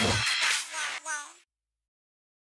Yeah.